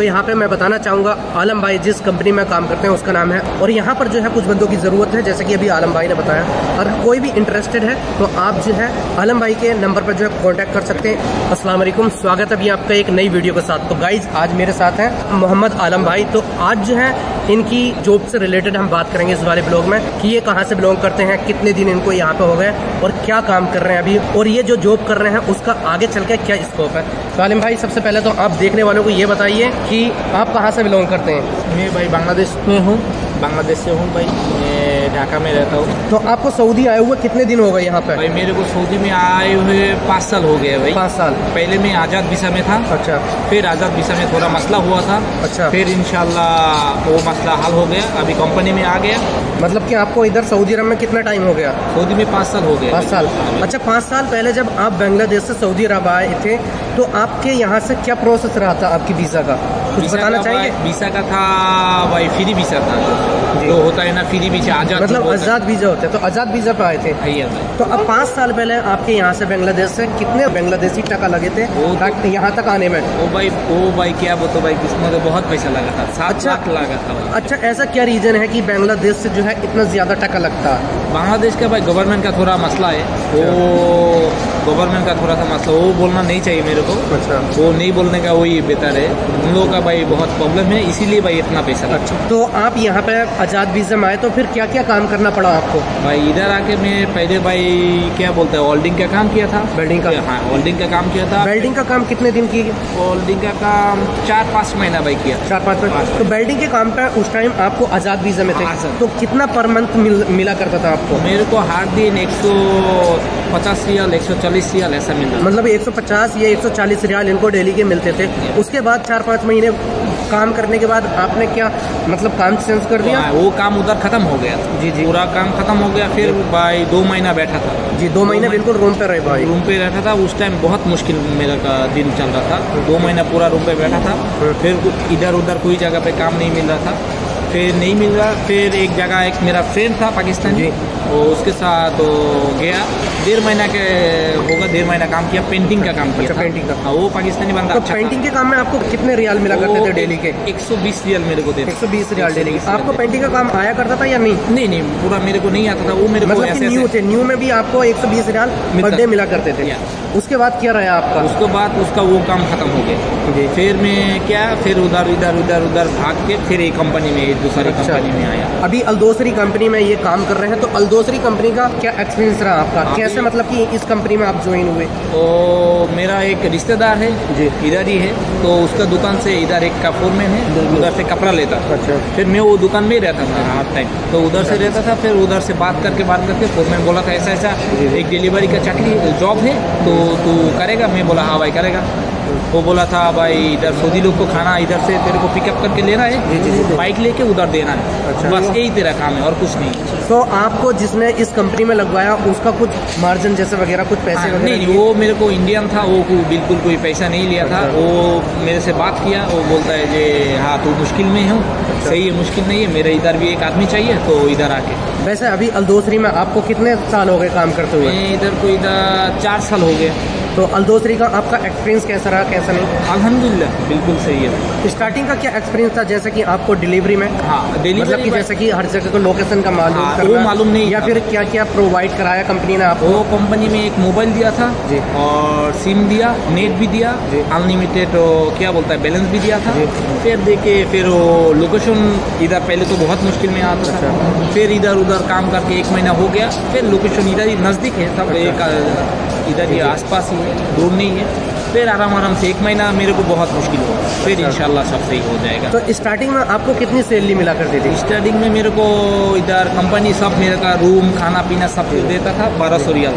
तो यहाँ पे मैं बताना चाहूँगा, आलम भाई जिस कंपनी में काम करते हैं, उसका नाम है। और यहाँ पर जो है, कुछ बंदों की ज़रूरत है, जैसे कि अभी आलम भाई ने बताया। अगर कोई भी इंटरेस्टेड है तो आप जो है, आलम भाई के नंबर पर जो है कॉन्टेक्ट कर सकते हैं। असलम स्वागत अभी आपका एक नई वीडियो के साथ। तो गाइज़ आज मेरे साथ है मोहम्मद आलम भाई। तो आज जो है इनकी जॉब से रिलेटेड हम बात करेंगे इस वाले ब्लॉग में कि ये कहाँ से बिलोंग करते हैं कितने दिन इनको यहाँ पे हो गए और क्या काम कर रहे हैं अभी और ये जो जॉब कर रहे हैं उसका आगे चल के क्या स्कोप है। सालिम भाई सबसे पहले तो आप देखने वालों को ये बताइए कि आप कहाँ से बिलोंग करते हैं? मैं भाई बांग्लादेश में हूँ। बांग्लादेश से हूँ भाई। ढाका में रहता हूँ। तो आपको सऊदी आए हुए कितने दिन हो गए यहाँ पे भाई मेरे को सऊदी में आए हुए पाँच साल हो गए भाई। पाँच साल। पहले मैं आज़ाद वीसा में था अच्छा। फिर आज़ाद वीसा में थोड़ा मसला हुआ था अच्छा। फिर इंशाल्लाह वो मसला हल हो गया अभी कंपनी में आ गया। मतलब कि आपको इधर सऊदी अरब में कितना टाइम हो गया? सऊदी में पाँच साल हो गया पाँच साल। अच्छा पाँच साल पहले जब आप बांग्लादेश से सऊदी अरब आए थे तो आपके यहाँ से क्या प्रोसेस रहा था आपकी वीज़ा का? कुछ बताना भाई- वीसा का था भाई फ्री वीसा था। जो। होता है ना फ्री वीसा आज़ाद मतलब आज़ाद वीज़ा होता है तो आज़ाद वीज़ा पे आए थे। तो अब पाँच साल पहले आपके यहाँ से बांग्लादेश से कितने बांग्लादेशी टका लगे थे तो- यहाँ तक आने में? ओ भाई ओ भाई क्या बोलते भाई किस्मत में बहुत पैसा लगा था। सात अच्छा। लाख लगा था अच्छा ऐसा क्या रीजन है कि बांग्लादेश से जो है इतना ज़्यादा टका लगता? है बांग्लादेश का भाई गवर्नमेंट का थोड़ा मसला है। वो गवर्नमेंट का थोड़ा सा मसला वो बोलना नहीं चाहिए मेरे को। अच्छा। वो नहीं बोलने का वही बेहतर है। उन लोगों का भाई बहुत प्रॉब्लम है इसीलिए भाई इतना पैसा अच्छा तो आप यहाँ पे आज़ाद वीज़ा आए तो फिर क्या क्या काम करना पड़ा आपको? भाई इधर आके मैं पहले भाई क्या बोलते हैं होल्डिंग का काम किया था। वेल्डिंग का? हाँ होल्डिंग का काम किया था। वेल्डिंग का काम कितने दिन की होल्डिंग का काम चार पाँच महीना भाई किया। चार पाँच महीना। तो वेल्डिंग के काम पे उस टाइम आपको आज़ाद वीज़ा में थे। तो कितना पर मंथ मिला करता था आपको? मेरे को हर दिन एक सौ पचास रियाल एक सौ रियाल ऐसा मिल रहा मतलब 150 या 140 रियाल इनको डेली के मिलते थे। उसके बाद चार पाँच महीने काम करने के बाद आपने क्या मतलब काम चेंज कर दिया? हाँ, वो काम उधर खत्म हो गया। जी, जी। पूरा काम खत्म हो गया फिर भाई दो महीना बैठा था। जी दो महीने बिल्कुल रूम पे रहे भाई। रूम पे रहता था उस टाइम बहुत मुश्किल मेरा का दिन चल रहा था। दो महीना पूरा रूम पे बैठा था फिर इधर उधर कोई जगह पे काम नहीं मिल रहा था। फिर नहीं मिल रहा। फिर एक जगह एक मेरा फ्रेंड था पाकिस्तानी जी। वो उसके साथ वो गया। डेढ़ महीना के होगा डेढ़ महीना काम किया पेंटिंग का काम किया अच्छा, पेंटिंग का। हाँ, वो पाकिस्तानी बंदा तो अच्छा पेंटिंग के काम में आपको कितने रियाल मिला करते थे डेली के? एक सौ बीस रियल मेरे को देते। 120 रियाल डेली 120 आपको पेंटिंग का काम आया करता था या नहीं? नहीं नहीं पूरा मेरे को नहीं आता था। वो मेरे को मतलब कि ऐसे न्यू थे। न्यू में भी आपको 120 रियाल पर डे मिला करते थे। उसके बाद क्या रहा आपका? उसके बाद उसका वो काम खत्म हो गया। फिर मैं क्या फिर उधर इधर उधर उधर भाग के फिर एक कंपनी में दूसरी अच्छा। कंपनी में आया। अभी अलदोसरी कंपनी में ये काम कर रहे हैं तो अलदोसरी कंपनी का क्या एक्सपीरियंस रहा आपका? कैसे मतलब कि इस कंपनी में आप ज्वाइन हुए? तो मेरा एक रिश्तेदार है जी। इधर ही है तो उसका दुकान से इधर एक का फोरमैन है उधर से कपड़ा लेता। अच्छा। फिर मैं वो दुकान में ही रहता था हर टाइम तो उधर से रहता था फिर उधर से बात करके बात करके फोरमैन बोला था ऐसा ऐसा एक डिलीवरी का चाकरी जॉब है तो तू करेगा? मैं बोला हाँ भाई करेगा। वो बोला था भाई इधर सऊदी लोग को खाना इधर से तेरे को पिकअप करके लेना है बाइक लेके उधर देना है। अच्छा। बस यही तेरा काम है और कुछ नहीं। तो आपको जिसने इस कंपनी में लगवाया उसका कुछ मार्जिन जैसे वगैरह कुछ पैसे हाँ, नहीं वो मेरे को इंडियन था वो को बिल्कुल कोई पैसा नहीं लिया था। अच्छा। वो मेरे से बात किया वो बोलता है जे हाँ तू मुश्किल में हूँ अच्छा। सही है मुश्किल नहीं है मेरे इधर भी एक आदमी चाहिए तो इधर आके। वैसे अभी अलदोसरी में आपको कितने साल हो गए काम करते हुए? इधर को इधर चार साल हो गए। तो अलदोसरी का आपका एक्सपीरियंस कैसा रहा कैसा नहीं अल्हम्दुलिल्लाह बिल्कुल सही है स्टार्टिंग का क्या एक्सपीरियंस था जैसे कि आपको डिलीवरी में हाँ मतलब डिलीवरी कि जैसे कि हर जगह को लोकेशन का मालूम हाँ, वो मालूम नहीं या फिर क्या क्या प्रोवाइड कराया कंपनी ने आपको वो कंपनी में एक मोबाइल दिया था जी। और सिम दिया नेट भी दिया। अनलिमिटेड क्या बोलता है बैलेंस भी दिया था फिर देके फिर वो लोकेशन इधर पहले तो बहुत मुश्किल में आता था अच्छा। फिर इधर उधर काम करके एक महीना हो गया फिर लोकेशन इधर ही नज़दीक है सब अच्छा। एक इधर ही आसपास ही है दूर नहीं है। फिर आराम आराम से एक महीना मेरे को बहुत मुश्किल हुआ। फिर अच्छा। इंशाल्लाह सब सही हो जाएगा। तो स्टार्टिंग में आपको कितनी सैलरी मिला करती थी? स्टार्टिंग में मेरे को इधर कंपनी सब मेरे का रूम खाना पीना सब कुछ देता था बारह सौ रियाल।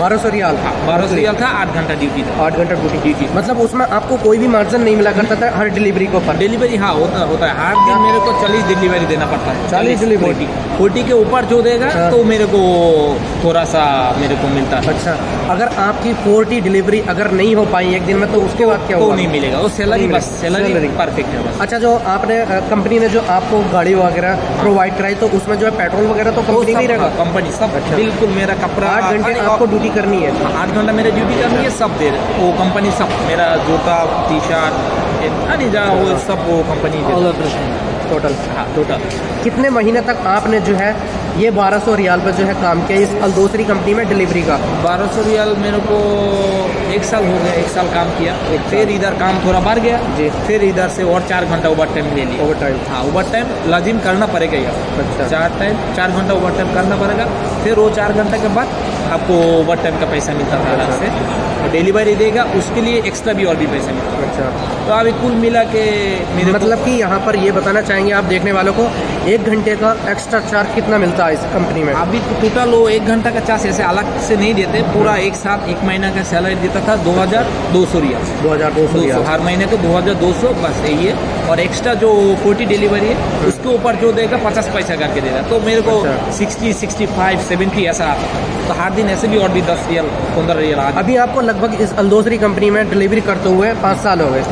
बारह सौ रियाल? था बारह सौ रियाल था आठ घंटा ड्यूटी था। आठ घंटा ड्यूटी ड्यूटी मतलब उसमें आपको कोई भी मार्जिन नहीं मिला करता था हर डिलीवरी को पर डिलीवरी हाँ होता होता है। हर दिन मेरे को चालीस डिलीवरी देना पड़ता है। 40 delivery? फोर्टी के ऊपर जो देगा हाँ। तो मेरे को थोड़ा सा मेरे को मिलता है। अच्छा। अगर आपकी फोर्टी डिलीवरी अगर नहीं हो पाई एक दिन में तो उसके बाद क्या तो होगा? नहीं मिलेगा। वो सैलरी नहीं बस। सैलरी परफेक्ट है बस। अच्छा जो आपने कंपनी ने जो आपको गाड़ी वगैरह प्रोवाइड कराई तो उसमें जो है पेट्रोल वगैरह तो कंपनी नहीं रहेगा? कंपनी सब अच्छा। बिल्कुल मेरा कपड़ा आठ घंटे आपको ड्यूटी करनी है। आठ घंटा मेरे ड्यूटी करनी है सब दे रहे वो कंपनी सब मेरा जूता टी शर्ट वो सब वो कंपनी टोटल हाँ। टोटल कितने महीने तक आपने जो है ये 1200 रियाल पर जो है काम किया इस अलदोसरी कंपनी में डिलीवरी का। 1200 सौ रियाल मेरे को एक साल हो गया एक साल काम किया। फिर इधर काम थोड़ा बढ़ गया। जी। फिर इधर से और चार घंटा ओवर टाइम ले लिया। ओवर टाइम हाँ ओवर टाइम लाजिम करना पड़ेगा यार। अच्छा। चार टाइम चार घंटा ओवर टाइम करना पड़ेगा। फिर वो चार घंटे के बाद आपको ओवर टाइम का पैसा मिलता था अलग से और डिलीवरी देगा उसके लिए एक्स्ट्रा भी और भी पैसा मिलता अच्छा। तो अभी कुल मिला के मेरे मतलब कि यहाँ पर ये बताना चाहेंगे आप देखने वालों को एक घंटे का एक्स्ट्रा चार्ज कितना मिलता है इस कंपनी में? अभी टोटल वो एक घंटा का चार्ज ऐसे अलग से नहीं देते पूरा एक साथ एक महीना का सैलरी देता था दो हज़ार दो सौ रियाल। दो हज़ार दो दो सौ हर महीने को दो हज़ार दो सौ बस यही है। और एक्स्ट्रा जो फोर्टी डिलीवरी है उसके ऊपर जो देगा पचास पैसा करके देगा। तो मेरे को अच्छा। सिक्सटी सिक्सटी फाइव सेवेंटी ऐसा आता। था तो हर दिन ऐसे भी और भी दस रियल पंद्रह रियल आ अभी आपको लगभग इस अलदोसरी कंपनी में डिलीवरी करते हुए पाँच साल हो गए।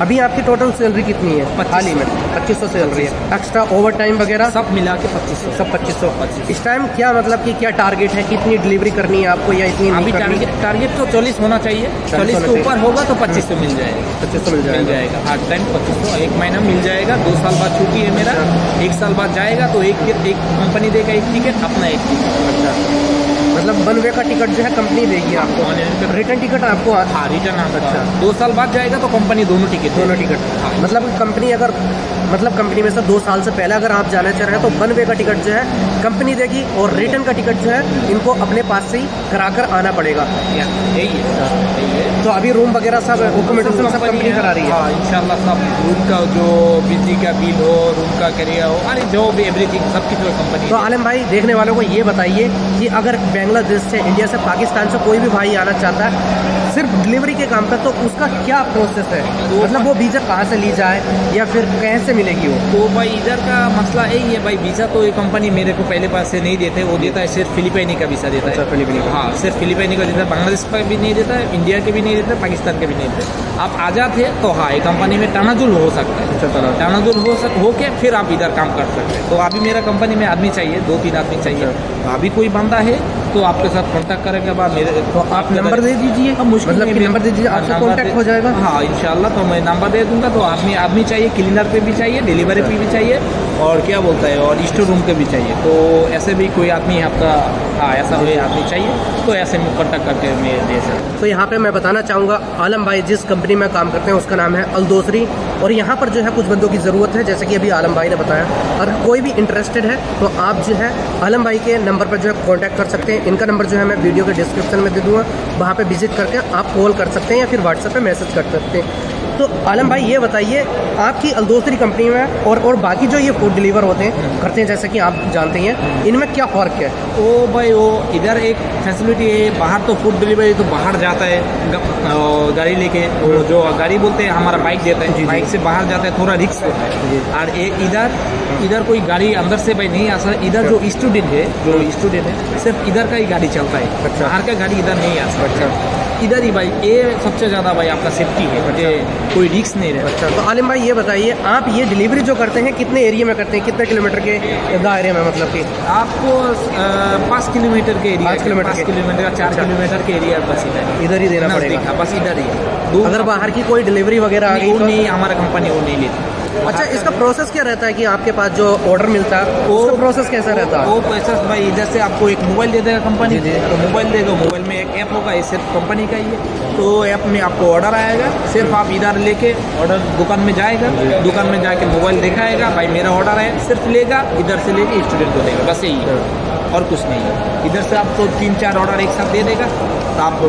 अभी आपकी टोटल सैलरी कितनी है? हाल ही में। पच्चीस सौ सैलरी है। एक्स्ट्रा ओवर टाइम वगैरह? सब मिला के पच्चीस सौ। सब पच्चीस सौ। पच्चीस। इस टाइम क्या मतलब कि क्या टारगेट है? कितनी डिलीवरी करनी है आपको या इतनी अभी टारगेट टारगेट तो चालीस होना चाहिए। चालीस के ऊपर होगा तो पच्चीस सौ मिल जाएगा। पच्चीस सौ मिल जाएगा। जाएगा। हर टाइम पच्चीस सौ। एक महीना मिल जाएगा। दो साल बाद छुट्टी है मेरा। एक साल बाद जाएगा तो एक एक कंपनी देगा एक टिकट अपना एक टिकट अच्छा। मतलब वन वे का टिकट जो है कंपनी देगी आपको। रिटर्न टिकट आपको हाँ रिटर्न अच्छा। अच्छा। दो साल बाद जाएगा तो कंपनी दोनों टिकट दोनों टिकट हाँ। मतलब कंपनी अगर मतलब कंपनी में से दो साल से पहले अगर आप जाना चाह रहे हैं तो वन वे का टिकट जो है कंपनी देगी और रिटर्न का टिकट जो है इनको अपने पास से ही करा कर आना पड़ेगा। यही है। तो अभी रूम वगैरह सब डॉक्यूमेंटेशन सब कंपनी करा रही है। हाँ इंशाल्लाह सब रूम का जो बिजली का बिल हो रूम का करियर हो अरे जो भी एवरीथिंग सब की जो कंपनी तो आलम भाई देखने वालों को ये बताइए कि अगर बांग्लादेश से इंडिया से पाकिस्तान से कोई भी भाई आना चाहता है सिर्फ़ डिलीवरी के काम पर तो उसका क्या प्रोसेस है? मतलब वो वीज़ा कहाँ से ली जाए या फिर कैसे मिलेगी वो? तो भाई इधर का मसला यही है भाई वीज़ा तो ये कंपनी मेरे को पहले पास से नहीं देते वो देता है सिर्फ़ फिलिपाइनी का वीज़ा देता अच्छा, है फिलिपाइनी हाँ सिर्फ़ फिलिपाइनी का देता है बांग्लादेश का भी नहीं देता है इंडिया के भी नहीं देता पाकिस्तान के भी नहीं देते आप आज़ाद है तो हाँ ये कंपनी में टनाजुल हो सकता है। अच्छा टनाजुल हो सक हो के फिर आप इधर काम कर सकते हैं। तो अभी मेरा कंपनी में आदमी चाहिए दो तीन आदमी चाहिए। तो अभी कोई बंदा है तो आपके साथ कांटेक्ट करेगा बाद मेरे तो आप नंबर दे दीजिए। मतलब कि नंबर दे दीजिए आपसे कॉन्टैक्ट हो जाएगा। हाँ इनशाला तो मैं नंबर दे दूँगा तो आदमी आदमी चाहिए क्लीनर पे भी चाहिए डिलीवरी पे भी चाहिए और क्या बोलता है और स्टोर रूम पे भी चाहिए। तो ऐसे भी कोई आदमी आपका हाँ ऐसा कोई आदमी चाहिए। तो ऐसे में कांटेक्ट करके मैं दे सकता तो यहाँ पे मैं बताना चाहूँगा, आलम भाई जिस कंपनी में काम करते हैं, उसका नाम है अलदोसरी। और यहाँ पर जो है, कुछ बंदों की ज़रूरत है, जैसे कि अभी आलम भाई ने बताया। अगर कोई भी इंटरेस्टेड है तो आप जो है, आलम भाई के नंबर पर जो है कॉन्टैक्ट कर सकते हैं। इनका नंबर जो है, मैं वीडियो के डिस्क्रिप्शन में दे दूँगा। वहाँ पर विज़िट करके आप कॉल कर सकते हैं या फिर व्हाट्सएप पर मैसेज कर सकते हैं। तो आलम भाई ये बताइए आपकी अलदोसरी कंपनी में और और बाकी जो ये फ़ूड डिलीवर होते हैं करते हैं जैसे कि आप जानते हैं इनमें क्या फ़र्क है? ओ भाई वो इधर एक फैसिलिटी है बाहर तो फ़ूड डिलीवरी तो बाहर जाता है गाड़ी लेके वो जो। गाड़ी बोलते हैं हमारा बाइक देता। है बाइक से बाहर जाता है थोड़ा रिक्स होता है। और इधर इधर कोई गाड़ी अंदर से भाई नहीं आ सकता इधर जो स्टूडेंट है जो स्टूडेंट है सिर्फ़ इधर का ही गाड़ी चलता है अच्छा। बाहर का गाड़ी इधर नहीं आ सकता। अच्छा। इधर ही भाई ये सबसे ज़्यादा भाई आपका सेफ्टी है ये कोई रिक्स नहीं रहता। अच्छा तो आलिम भाई ये बताइए आप ये डिलीवरी जो करते हैं कितने एरिया में करते हैं? कितने किलोमीटर के दायरे में मतलब कि? आपको पाँच किलोमीटर के एरिया पाँच किलोमीटर किलोमीटर का चार अच्छा। किलोमीटर के एरिया बस इधर है। इधर ही देना पड़ेगा। बस इधर ही। है अगर बाहर की कोई डिलीवरी वगैरह आ गई तो? नहीं हमारा कंपनी वो नहीं लेती। अच्छा इसका प्रोसेस क्या रहता है कि आपके पास जो ऑर्डर मिलता है वो- प्रोसेस कैसा रहता? है वो प्रोसेस भाई इधर से आपको एक मोबाइल दे देगा कंपनी। तो मोबाइल देगा मोबाइल में एक ऐप होगा ये सिर्फ़ कंपनी का ही है। तो ऐप में आपको ऑर्डर आएगा सिर्फ़ आप इधर लेके ऑर्डर दुकान में जाएगा दुकान में जाके मोबाइल दिखाएगा भाई मेरा ऑर्डर है सिर्फ़ लेगा इधर से लेके स्टूडेंट को देगा बस यही है। और कुछ नहीं है। इधर से आपको तीन चार ऑर्डर एक साथ दे देगा आप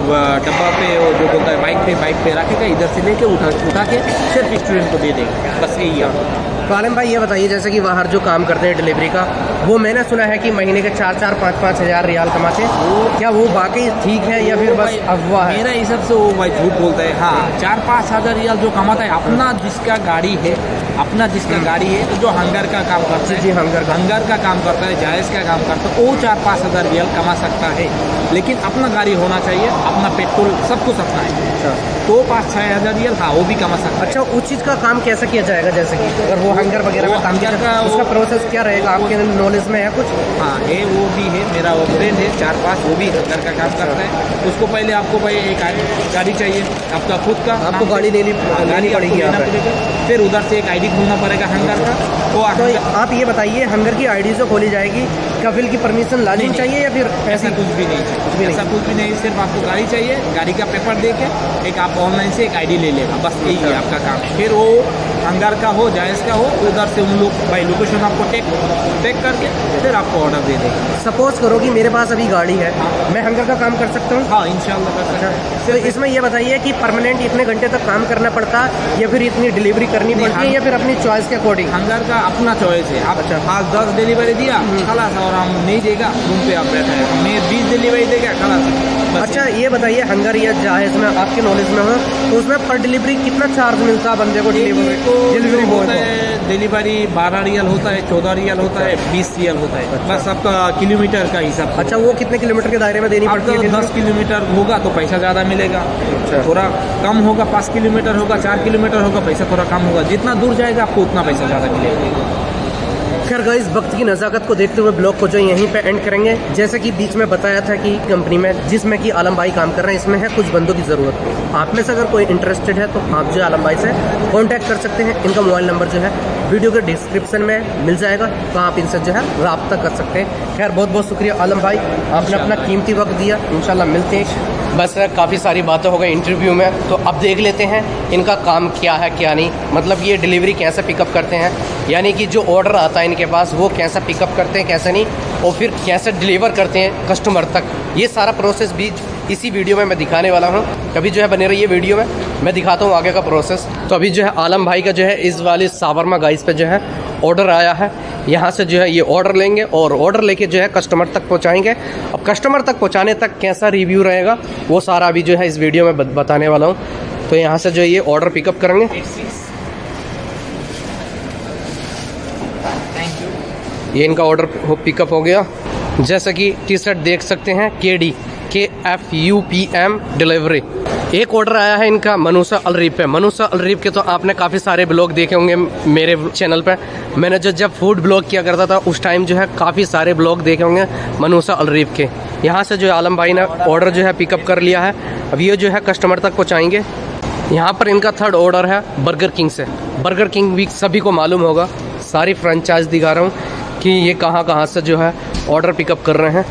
डब्बा पे वो जो बोलता है बाइक पे बाइक पे रखेगा इधर से लेके उठा उठा के सिर्फ़ स्टूडेंट को दे देंगे। बस यही है। तो आलम भाई ये बताइए जैसे कि बाहर जो काम करते हैं डिलीवरी का वो मैंने सुना है कि महीने के चार चार पाँच पाँच हज़ार रियाल कमाते हैं क्या वो वाकई ठीक है या फिर बस अफवाह है? मेरा हिसाब से वो भाई झूठ बोलता है। हाँ चार पाँच हज़ार रियाल जो कमाता है अपना जिसका गाड़ी है अपना जिसका गाड़ी है तो जो हंगर का काम करता है। जी हंगर का। हंगर का काम करता है जायज़ का काम करता है वो चार पाँच हज़ार रियाल कमा सकता है। लेकिन अपना गाड़ी होना चाहिए अपना पेट्रोल सब कुछ अपना है। अच्छा। तो पाँच छः हज़ार रियल हाँ वो भी कमा सकता है। अच्छा उस चीज़ का काम कैसे किया जाएगा जैसे कि अगर वो हंगर वगैरह का काम किया का उसका प्रोसेस क्या रहेगा? आपके नॉलेज में है कुछ? हाँ है वो भी है मेरा वो फ्रेंड है चार पाँच वो भी हंगर का काम करता है। उसको पहले आपको भाई एक गाड़ी- चाहिए आपका खुद का आपको गाड़ी लेनी हाँ, गाड़ी पड़ेगी। फिर उधर से एक आईडी खोलना पड़ेगा हंगर का? तो, तो आप ये बताइए हंगर की आईडी जो खोली जाएगी कफिल की परमिशन लानी। चाहिए या फिर ऐसा कुछ भी नहीं। कुछ भी चाहिए ऐसा कुछ भी नहीं सिर्फ़ आपको गाड़ी चाहिए गाड़ी का पेपर दे के एक आप ऑनलाइन से एक आईडी ले लेगा बस यही है आपका काम। फिर वो हंगार का हो जायज़ का हो उधर से उन लोग भाई लोकेशन आपको टेक टेक करके फिर आपको ऑर्डर दे देगा। सपोज़ करो कि मेरे पास अभी गाड़ी है मैं हंगर का काम कर सकता हूँ? हाँ इंशाल्लाह कर सकते हैं। तो इसमें ये बताइए कि परमानेंट इतने घंटे तक काम करना पड़ता है या फिर इतनी डिलीवरी करनी पड़ती है या फिर अपनी चॉइस के अकॉर्डिंग हंगर का अपना चॉइस है। आप अच्छा। आज दस डिलीवरी दिया खलास और हम नहीं देगा रूम पे आप बैठे हैं। मैं बीस डिलीवरी देगा खलास। अच्छा ये बताइए हंगर या जहाज़ में आपके नॉलेज में हो? तो उसमें पर डिलीवरी कितना चार्ज मिलता है बंदे को डिलीवरी तो डिलीवरी होता को। है डिलीवरी बारह रियल होता है चौदह रियल होता है बीस रियल होता है। बस आपका किलोमीटर का हिसाब अच्छा वो कितने किलोमीटर के दायरे में देनी पड़ती है दस किलोमीटर होगा तो पैसा ज़्यादा मिलेगा। अच्छा। थोड़ा कम होगा पाँच किलोमीटर होगा चार किलोमीटर होगा पैसा थोड़ा कम होगा। जितना दूर जाएगा आपको उतना पैसा ज़्यादा मिलेगा। खैर गाइस वक्त की नज़ाकत को देखते हुए ब्लॉग को जो यहीं पे एंड करेंगे। जैसे कि बीच में बताया था कि कंपनी में जिसमें कि आलम भाई काम कर रहे हैं इसमें है कुछ बंदों की ज़रूरत। आप में से अगर कोई इंटरेस्टेड है तो आप जो आलम भाई से कांटेक्ट कर सकते हैं। इनका मोबाइल नंबर जो है वीडियो के डिस्क्रिप्शन में मिल जाएगा तो आप इनसे जो है रबता कर सकते हैं। खैर बहुत बहुत शुक्रिया आलम भाई। आपने अपना कीमती वक्त दिया। इंशाल्लाह मिलते हैं। बस काफ़ी सारी बातें हो गई इंटरव्यू में तो अब देख लेते हैं इनका काम क्या है, क्या नहीं। मतलब ये डिलीवरी कैसे पिकअप करते हैं, यानी कि जो ऑर्डर आता है इनके पास, वो कैसे पिकअप करते हैं, कैसे नहीं, और फिर कैसे डिलीवर करते हैं कस्टमर तक। ये सारा प्रोसेस भी इसी वीडियो में मैं दिखाने वाला हूँ। कभी जो है बने रहिए वीडियो में, मैं दिखाता हूँ आगे का प्रोसेस तो अभी जो है आलम भाई का जो है, इस वाली सावरमा गाइस पे जो है ऑर्डर आया है। यहाँ से जो है ये ऑर्डर लेंगे और ऑर्डर लेके जो है कस्टमर तक पहुँचाएँगे। अब कस्टमर तक पहुँचाने तक कैसा रिव्यू रहेगा वो सारा अभी जो है इस वीडियो में बताने वाला हूँ। तो यहाँ से जो है ये ऑर्डर पिकअप करेंगे। थैंक यू ये इनका ऑर्डर पिकअप हो गया। जैसा कि टी शर्ट देख सकते हैं के D K F U P M delivery एक ऑर्डर आया है इनका मनुषा अलरीफ पे। मनुषा अलरीफ के तो आपने काफ़ी सारे ब्लॉग देखे होंगे मेरे चैनल पे। मैंने जो जब फ़ूड ब्लॉग किया करता था, उस टाइम जो है काफ़ी सारे ब्लॉग देखे होंगे मनुषा अलरीफ के। यहाँ से जो आलम भाई ने ऑर्डर जो है पिकअप कर लिया है। अब ये जो है कस्टमर तक पहुँचाएँगे। यहाँ पर इनका थर्ड ऑर्डर है बर्गर किंग से। बर्गर किंग भी सभी को मालूम होगा। सारी फ्रेंचाइज दिखा रहा हूँ कि ये कहाँ कहाँ से जो है ऑर्डर पिकअप कर रहे हैं।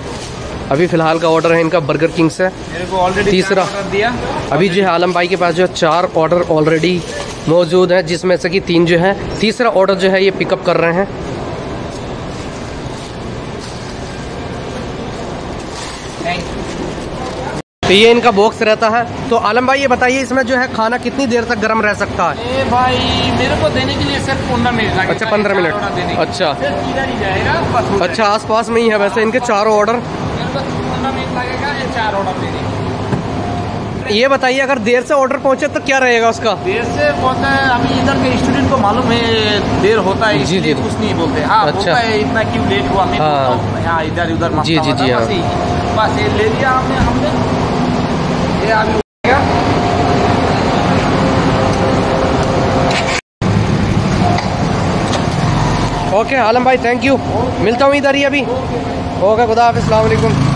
अभी फ़िलहाल का ऑर्डर है इनका बर्गर किंग से मेरे को ऑलरेडी तीसरा। दिया। अभी जो है आलम भाई के पास जो है चार ऑर्डर ऑलरेडी मौजूद है जिसमें से कि तीन जो है। तीसरा ऑर्डर जो है ये पिकअप कर रहे हैं। तो ये इनका बॉक्स रहता है। तो आलम भाई ये बताइए इसमें जो है खाना कितनी देर तक गर्म रह सकता है? ए भाई मेरे को देने के लिए सिर्फ़ पंद्रह मिनट अच्छा, 15 मिनट। अच्छा। ही हो अच्छा आसपास में ही है वैसे इनके चारों ऑर्डर मिनट लगेगा ये चार ऑर्डर देने ये बताइए अगर देर से ऑर्डर पहुँचे तो क्या रहेगा उसका देर से पहुँचा है अभी इधर के स्टूडेंट को मालूम है देर होता है जी, जी। कुछ नहीं बोलते हाँ अच्छा। बोलता है इतना क्यों लेट हुआ मैं हाँ। यहाँ इधर उधर जी, जी, जी, हाँ। बस ये ले लिया हमने हमने ये अभी। ओके आलम भाई थैंक यू मिलता हूँ इधर ही अभी ओके खुदा हाफि वालेकुम।